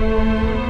Música